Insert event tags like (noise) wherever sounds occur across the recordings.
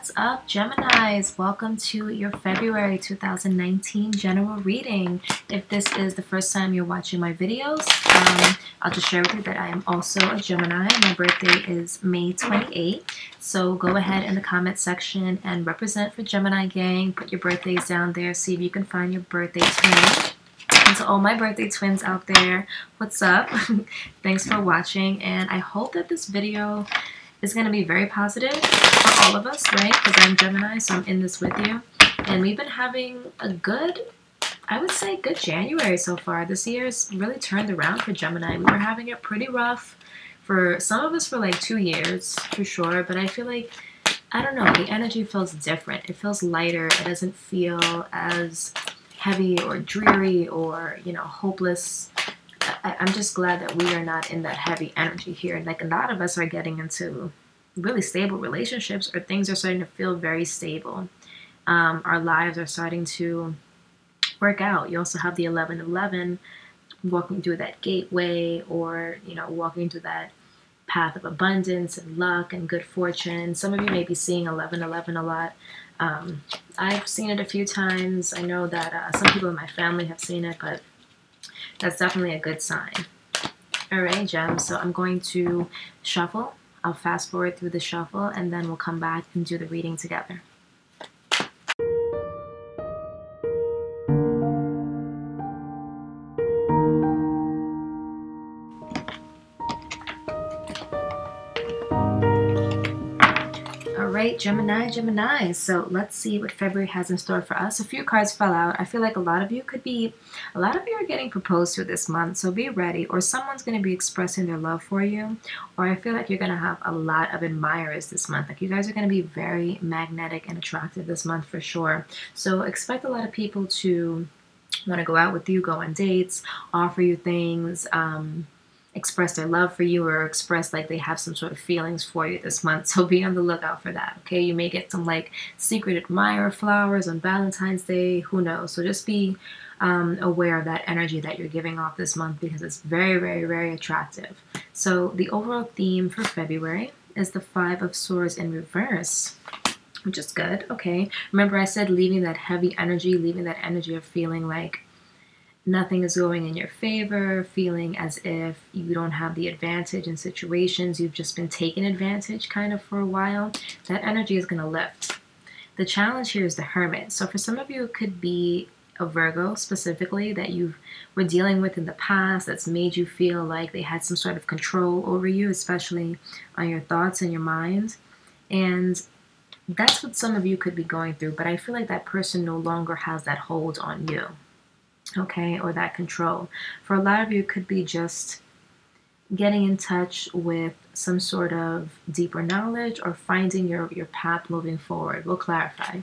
What's up, Geminis? Welcome to your February 2019 general reading. If this is the first time you're watching my videos, um, I'll just share with you that I am also a Gemini. My birthday is May 28. So go ahead in the comment section and represent for Gemini Gang. Put your birthdays down there. See if you can find your birthday twin. And to all my birthday twins out there, what's up? (laughs) Thanks for watching, and I hope that this video is going to be very positive for all of us, right? Because I'm Gemini, so I'm in this with you. And we've been having a good, I would say, good January so far. This year's really turned around for Gemini. We were having it pretty rough for some of us for like two years, for sure. But I feel like, I don't know, the energy feels different. It feels lighter. It doesn't feel as heavy or dreary or, you know, hopeless I, am just glad that we are not in that heavy energy here. Like a lot of us are getting into really stable relationships or things are starting to feel very stable. Um, our lives are starting to work out. You also have the 1111 walking through that gateway or, you know, walking through that path of abundance and luck and good fortune. Some of you may be seeing 1111 a lot. Um, I've seen it a few times. I know that uh, some people in my family have seen it, but that's definitely a good sign. All right, gems. So I'm going to shuffle. I'll fast forward through the shuffle and then we'll come back and do the reading together. Right, Gemini, Gemini. So let's see what February has in store for us. A few cards fell out. I feel like a lot of you could be, a lot of you are getting proposed to this month. So be ready. Or someone's going to be expressing their love for you. Or I feel like you're going to have a lot of admirers this month. Like you guys are going to be very magnetic and attractive this month for sure. So expect a lot of people to want to go out with you, go on dates, offer you things. Um, express their love for you or express like they have some sort of feelings for you this month. (laughs) So be on the lookout for that. Okay, you may get some like secret admirer flowers on Valentine's Day. Who knows? So just be um, aware of that energy that you're giving off this month because it's very, very, very attractive. So the overall theme for February is the Five of Swords in reverse which is good. Okay. Remember I said leaving that heavy energy, leaving that energy of feeling like nothing is going in your favor, feeling as if you don't have the advantage in situations, you've just been taken advantage kind of for a while, that energy is going to lift. The challenge here is the hermit. So for some of you, it could be a Virgo specifically that you were dealing with in the past that's made you feel like they had some sort of control over you, especially on your thoughts and your mind. And that's what some of you could be going through, but I feel like that person no longer has that hold on you okay, or that control. For a lot of you, it could be just getting in touch with some sort of deeper knowledge or finding your, your path moving forward. We'll clarify.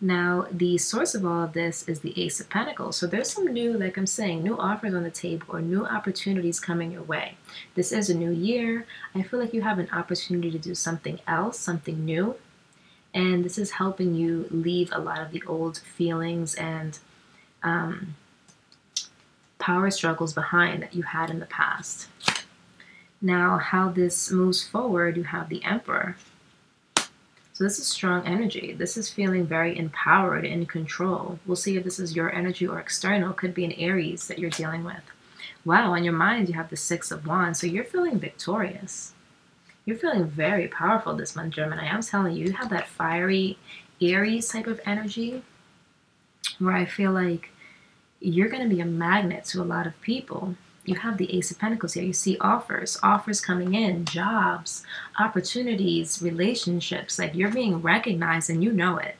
Now, the source of all of this is the Ace of Pentacles. So there's some new, like I'm saying, new offers on the table or new opportunities coming your way. This is a new year. I feel like you have an opportunity to do something else, something new. And this is helping you leave a lot of the old feelings and um, power struggles behind that you had in the past. Now, how this moves forward, you have the Emperor. So this is strong energy. This is feeling very empowered and in control. We'll see if this is your energy or external. Could be an Aries that you're dealing with. Wow, on your mind you have the Six of Wands. So you're feeling victorious. You're feeling very powerful this month, Gemini. I'm telling you, you have that fiery Aries type of energy where I feel like you're going to be a magnet to a lot of people. You have the Ace of Pentacles here. You see offers, offers coming in, jobs, opportunities, relationships. Like you're being recognized and you know it.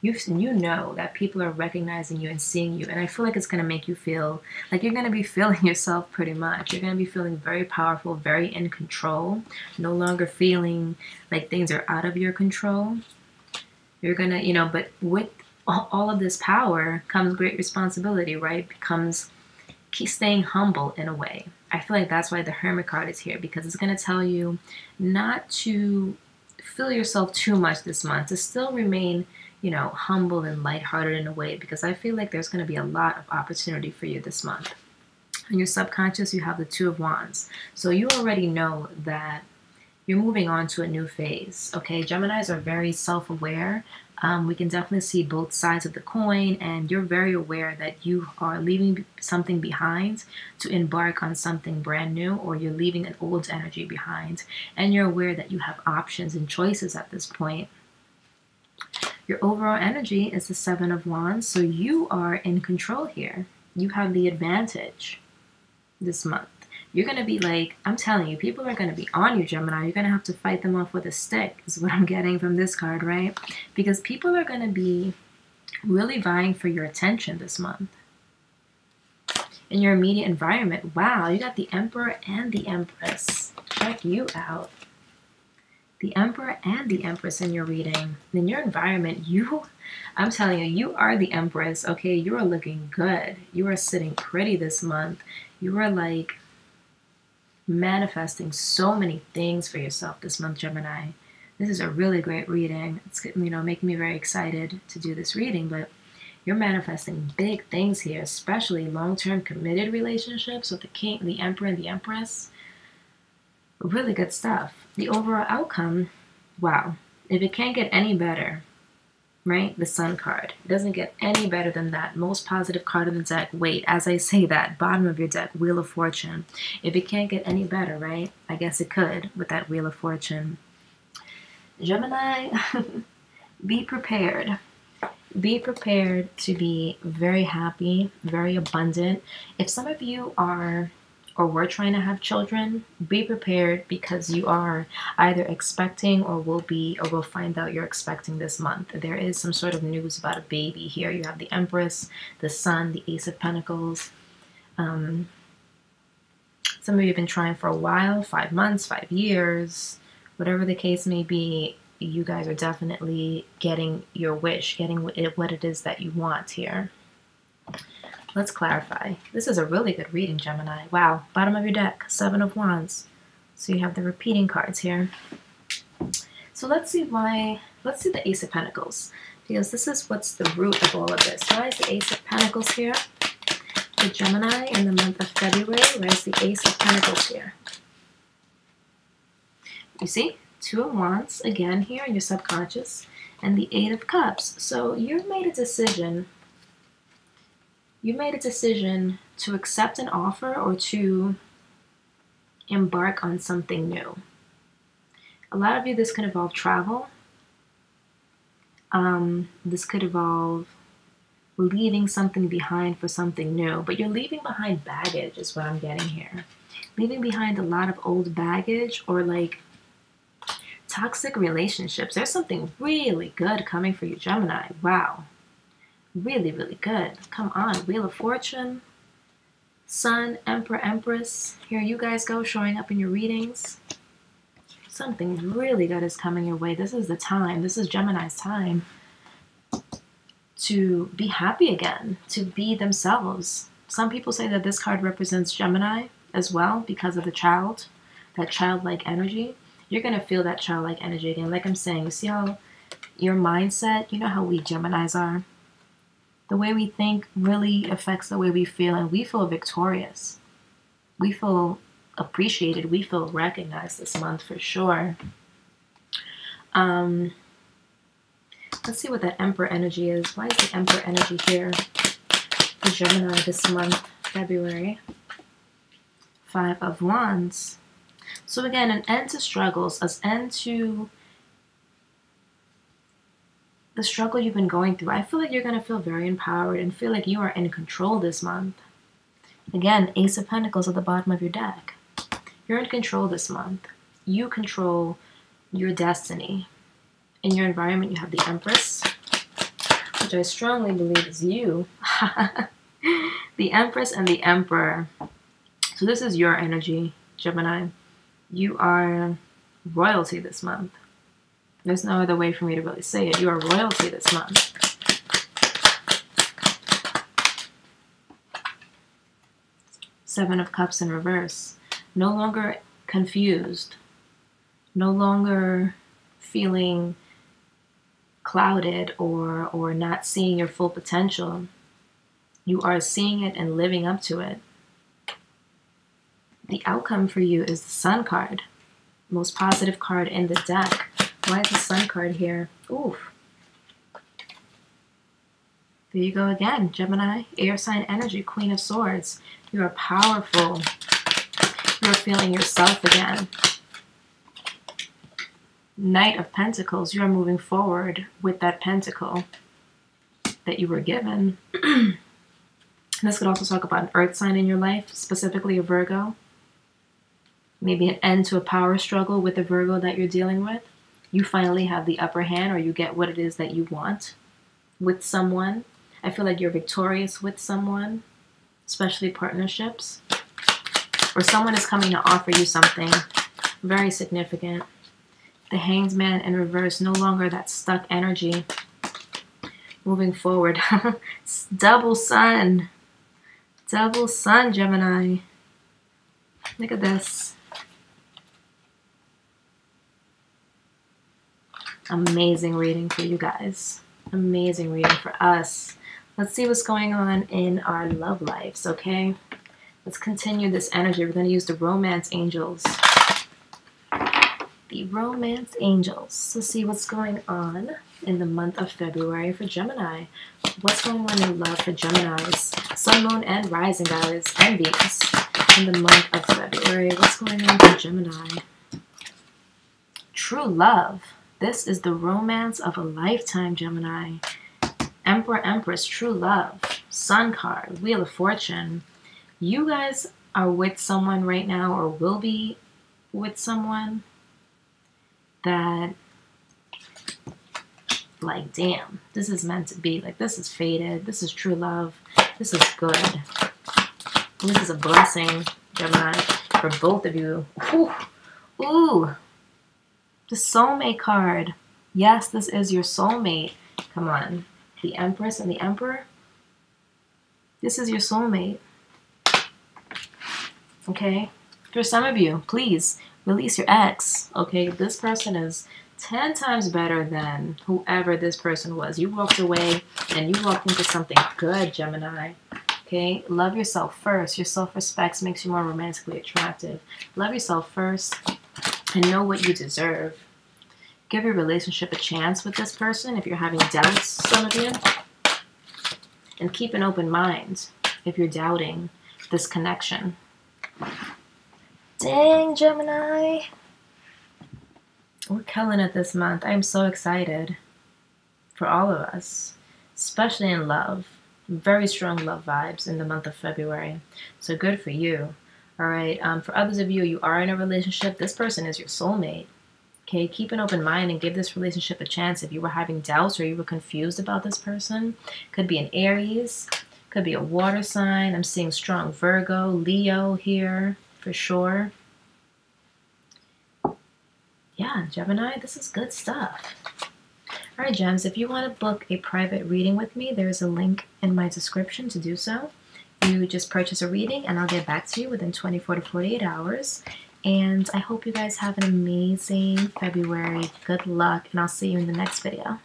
You, you know that people are recognizing you and seeing you. And I feel like it's going to make you feel like you're going to be (laughs) feeling yourself pretty much. You're going to be feeling very powerful, very in control, no longer feeling like things are out of your control. You're going to, you know, but with all of this power comes great responsibility, right? Becomes keep staying humble in a way. I feel like that's why the Hermit card is here because it's going to tell you not to fill yourself too much this month, to still remain, you know, humble and lighthearted in a way because I feel like there's going to be a lot of opportunity for you this month. In your subconscious, you have the Two of Wands. So you already know that you're moving on to a new phase. Okay, Geminis are very self aware. Um, we can definitely see both sides of the coin, and you're very aware that you are leaving something behind to embark on something brand new, or you're leaving an old energy behind, and you're aware that you have options and choices at this point. Your overall energy is the Seven of Wands, so you are in control here. You have the advantage this month you're going to be like, I'm telling you, people are going to be on you, Gemini. You're going to have to fight them off with a stick, is what I'm getting from this card, right? Because people are going to be really vying for your attention this month. In your immediate environment, wow, you got the Emperor and the Empress. Check you out. The Emperor and the Empress in your reading. In your environment, (laughs) you, I'm telling you, you are the Empress, okay? You are looking good. You are sitting pretty this month. You are like manifesting so many things for yourself this month, Gemini. This is a really great reading. It's you know making me very excited to do this reading, but you're manifesting big things here, especially long-term committed relationships with the king, the emperor, and the empress. Really good stuff. The overall outcome, wow. If it can't get any better, right? The Sun card. It doesn't get any better than that. Most positive card in the deck. Wait, as I say that, bottom of your deck, Wheel of Fortune. If it can't get any better, right? I guess it could with that Wheel of Fortune. Gemini, (laughs) be prepared. Be prepared to be very happy, very abundant. If some of you are or we're trying to have children, be prepared because you are either expecting or will be or will find out you're expecting this month. There is some sort of news about a baby here. You have the Empress, the Sun, the Ace of Pentacles. Um, some of you have been trying for a while, five months, five years, whatever the case may be. You guys are definitely getting your wish, getting what it is that you want here. Let's clarify. This is a really good reading, Gemini. Wow, bottom of your deck, Seven of Wands. So you have the repeating cards here. So let's see why, let's see the Ace of Pentacles. Because this is what's the root of all of this. Why is the Ace of Pentacles here? The Gemini in the month of February. Why is the Ace of Pentacles here? You see? Two of Wands, again, here in your subconscious. And the Eight of Cups. So you've made a decision you made a decision to accept an offer or to embark on something new. A lot of you, this could involve travel. Um, this could involve leaving something behind for something new, but you're leaving behind baggage, is what I'm getting here. Leaving behind a lot of old baggage or like toxic relationships. There's something really good coming for you, Gemini. Wow really, really good. Come on, Wheel of Fortune, Sun, Emperor, Empress. Here you guys go, showing up in your readings. Something really good is coming your way. This is the time. This is Gemini's time to be happy again, to be themselves. Some people say that this card represents Gemini as well because of the child, that childlike energy. You're going to feel that childlike energy again. Like I'm saying, you see how your mindset, you know how we Geminis are? The way we think really affects the way we feel, and we feel victorious. We feel appreciated. We feel recognized this month for sure. Um, let's see what that Emperor energy is. Why is the Emperor energy here for Gemini this month, February? Five of Wands. So again, an end to struggles, an end to the struggle you've been going through, I feel like you're going to feel very empowered and feel like you are in control this month. Again, Ace of Pentacles at the bottom of your deck. You're in control this month. You control your destiny. In your environment, you have the Empress, which I strongly believe is you. (laughs) the Empress and the Emperor. So this is your energy, Gemini. You are royalty this month. There's no other way for me to really say it. You are royalty this month. Seven of Cups in reverse. No longer confused. No longer feeling clouded or, or not seeing your full potential. You are seeing it and living up to it. The outcome for you is the Sun card. Most positive card in the deck. Why is the sun card here? Oof. There you go again, Gemini. Air sign energy, Queen of Swords. You are powerful. You are feeling yourself again. Knight of Pentacles. You are moving forward with that pentacle that you were given. (clears throat) this could also talk about an earth sign in your life, specifically a Virgo. Maybe an end to a power struggle with the Virgo that you're dealing with. You finally have the upper hand or you get what it is that you want with someone I feel like you're victorious with someone, especially partnerships, or someone is coming to offer you something very significant. The Hanged Man in reverse, no longer that stuck energy. Moving forward. (laughs) Double Sun. Double Sun, Gemini. Look at this. Amazing reading for you guys. Amazing reading for us. Let's see what's going on in our love lives, okay? Let's continue this energy. We're going to use the Romance Angels. The Romance Angels to see what's going on in the month of February for Gemini. What's going on in love for Geminis? Sun, Moon, and Rising, guys, and Venus in the month of February. What's going on for Gemini? True love. This is the romance of a lifetime, Gemini. Emperor, Empress, True Love, Sun card, Wheel of Fortune. You guys are with someone right now or will be with someone that like damn this is meant to be. Like this is fated this is true love. This is good. This is a blessing gemini for both of you. Ooh, ooh the soulmate card yes this is your soulmate come on the Empress and the Emperor, this is your soulmate. Okay? For some of you, please release your ex. Okay? This person is 10 times better than whoever this person was. You walked away and you walked into something good, Gemini. Okay? Love yourself first. Your self respect makes you more romantically attractive. Love yourself first and know what you deserve give your relationship a chance with this person if you're having doubts, some of you. And keep an open mind if you're doubting this connection. Dang, Gemini. We're killing it this month. I'm so excited for all of us, especially in love. Very strong love vibes in the month of February. So good for you. All right. Um, for others of you, you are in a relationship. This person is your soulmate. Okay, keep an open mind and give this relationship a chance. If you were having doubts or you were confused about this person, could be an Aries, could be a water sign. I'm seeing strong Virgo, Leo here for sure. Yeah, Gemini, this is good stuff. All right, Gems, if you want to book a private reading with me, there's a link in my description to do so. You just purchase a reading and I'll get back to you within 24 to 48 hours. And I hope you guys have an amazing February. Good luck, and I'll see you in the next video.